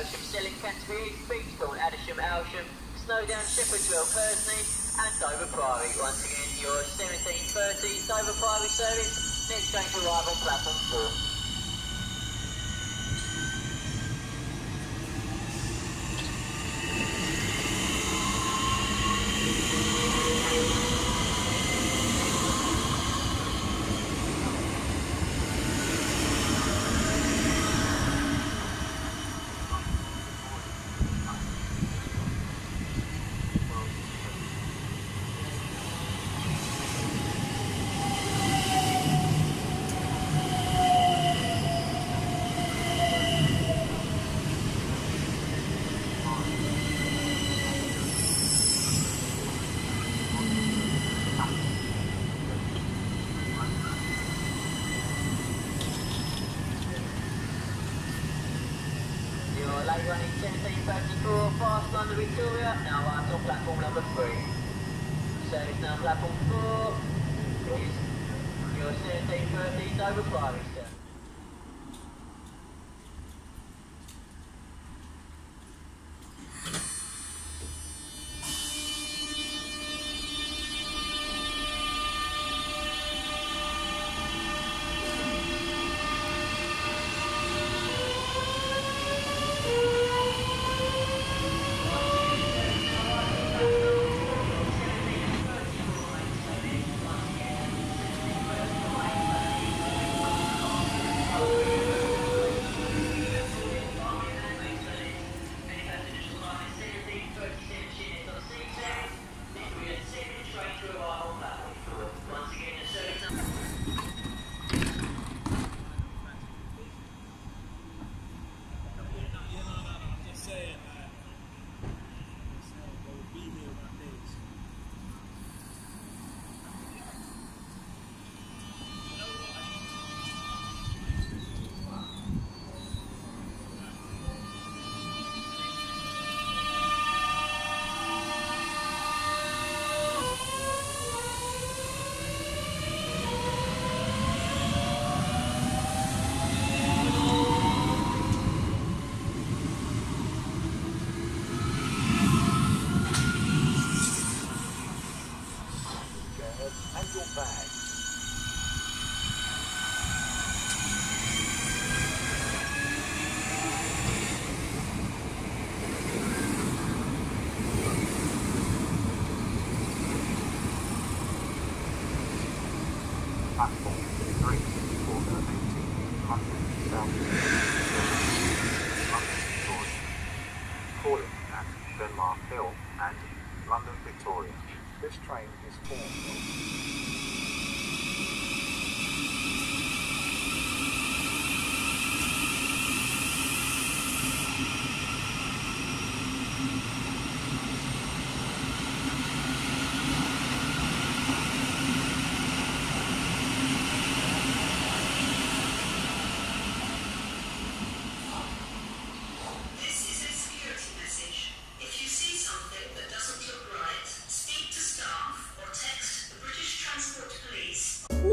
Fellowship, Selling Canterbury, Bekesbourne, Adisham, Aylesham, Snowdown, Shepherd's Pursley, and Dover Priory. Once again, your 1730 Dover Priory service. Next train on platform 4. Charlie fast London Victoria, now platform number 3. Service now platform 4 is your 1713 over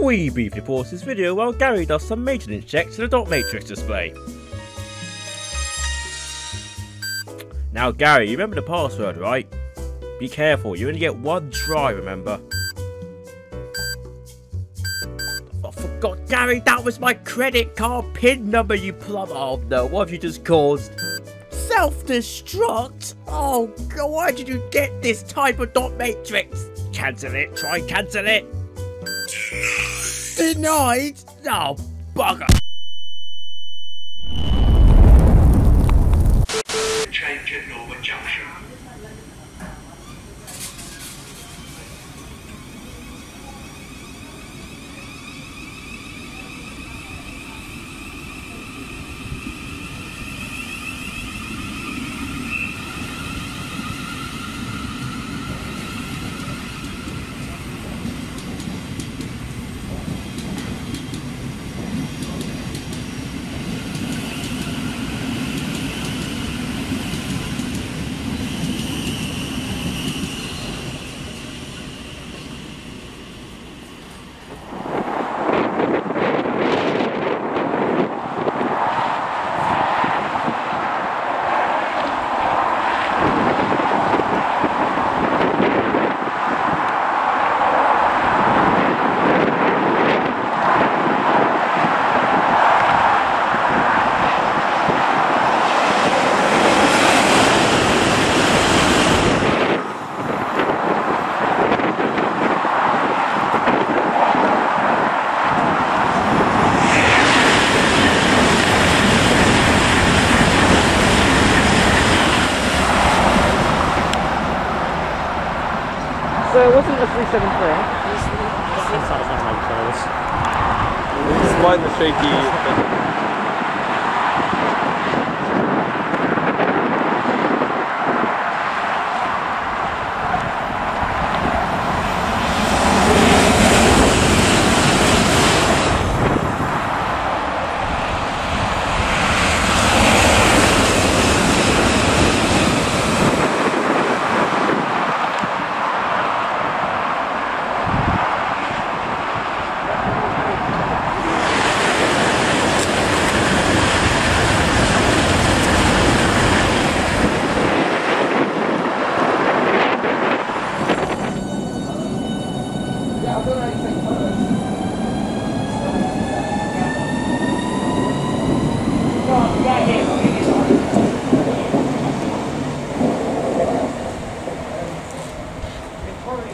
We briefly pause this video while Gary does some maintenance checks to the dot matrix display. Now Gary, you remember the password, right? Be careful, you only get one try, remember? Oh, forgot, Gary, that was my credit card PIN number, you plum. Oh no, what have you just caused? Self-destruct? Oh, God, why did you get this type of dot matrix? Cancel it, try cancel it. Denied? Oh, bugger. change Norwood it wasn't a 373. Despite the shaky.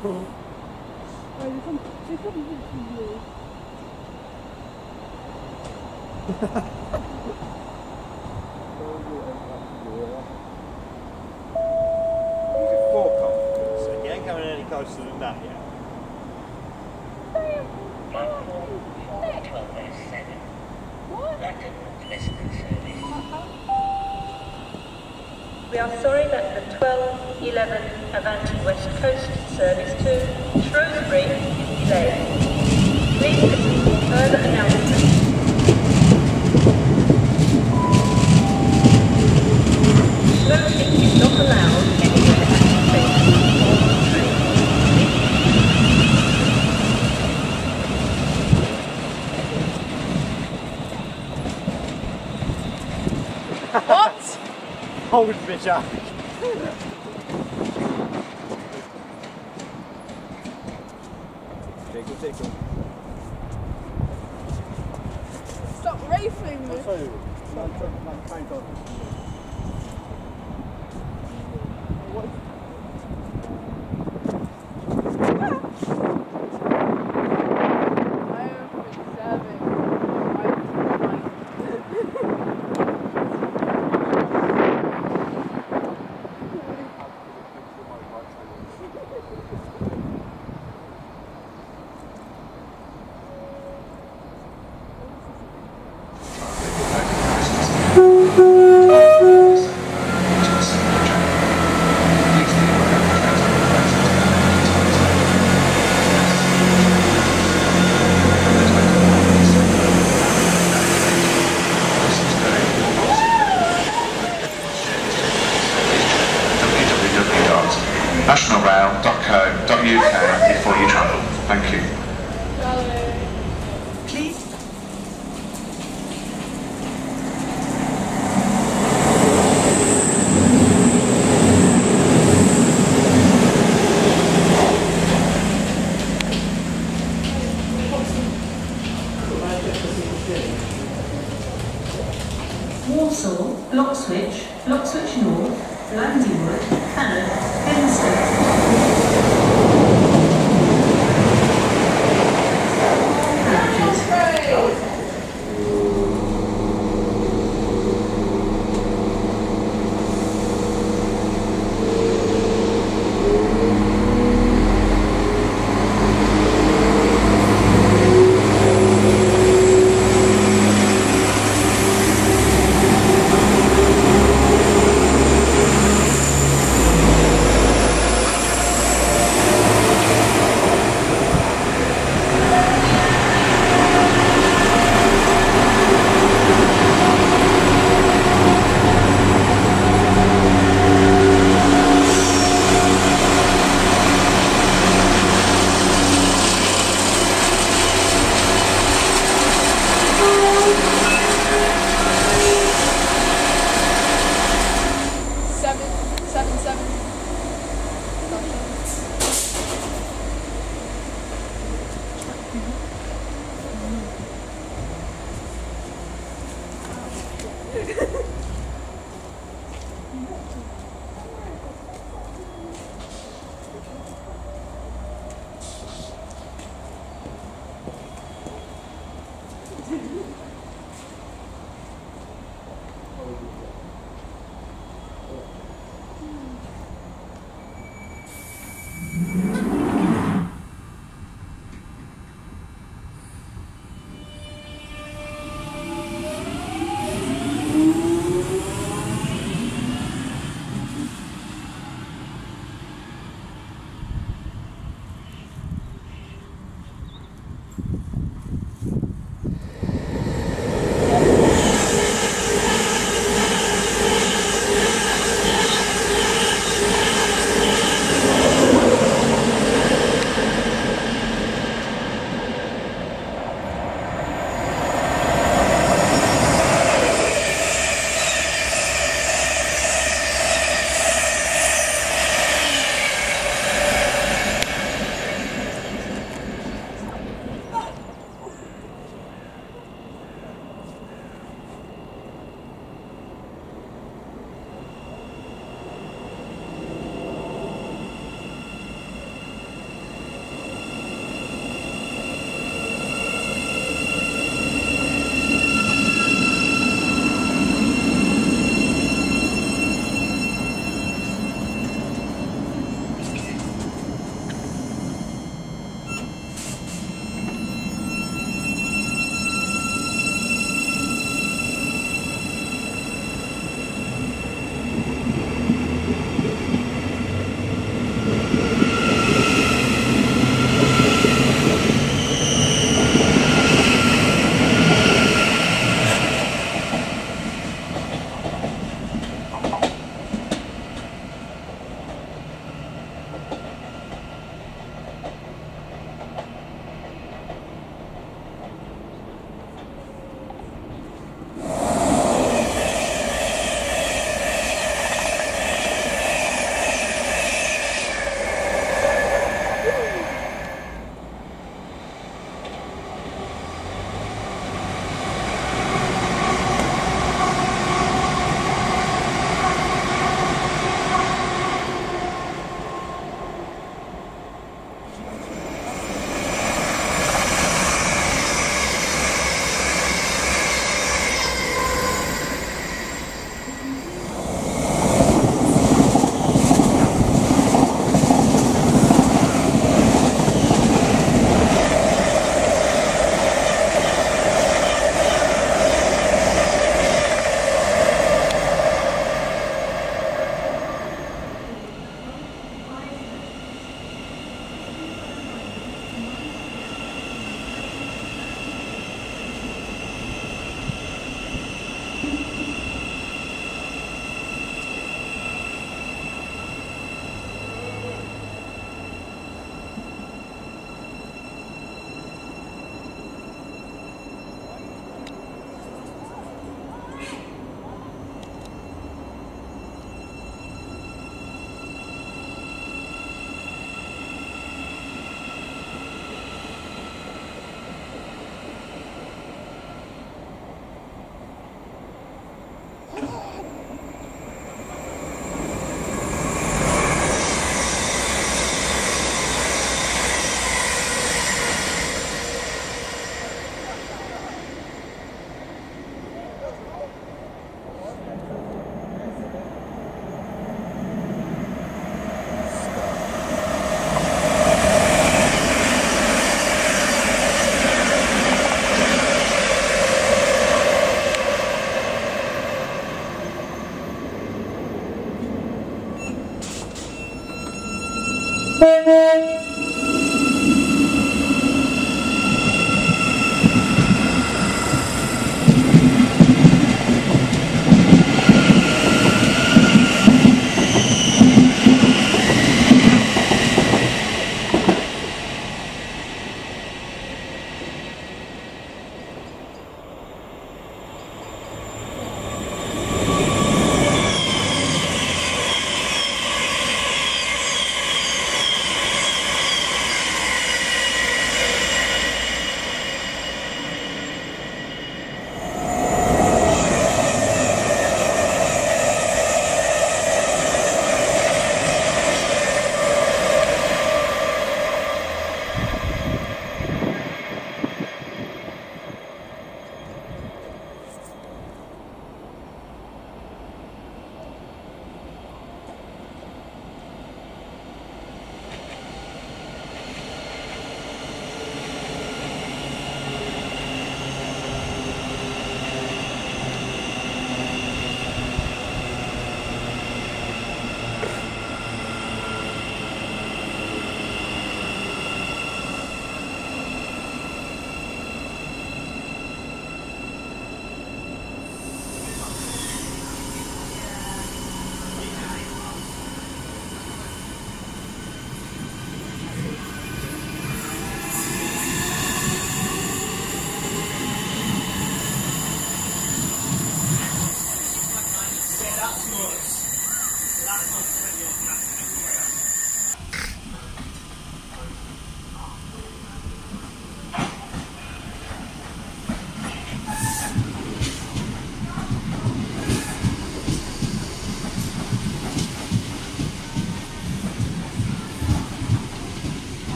Four you ain't coming any closer than that yet. Platform 41207. London Euston Service. We are sorry that the 1211 Avanti West Coast service to Shrewsbury delayed. Please listen for further announcements. Smoking is not allowed anywhere at the station train. Hold bitch. 没事儿那这那看一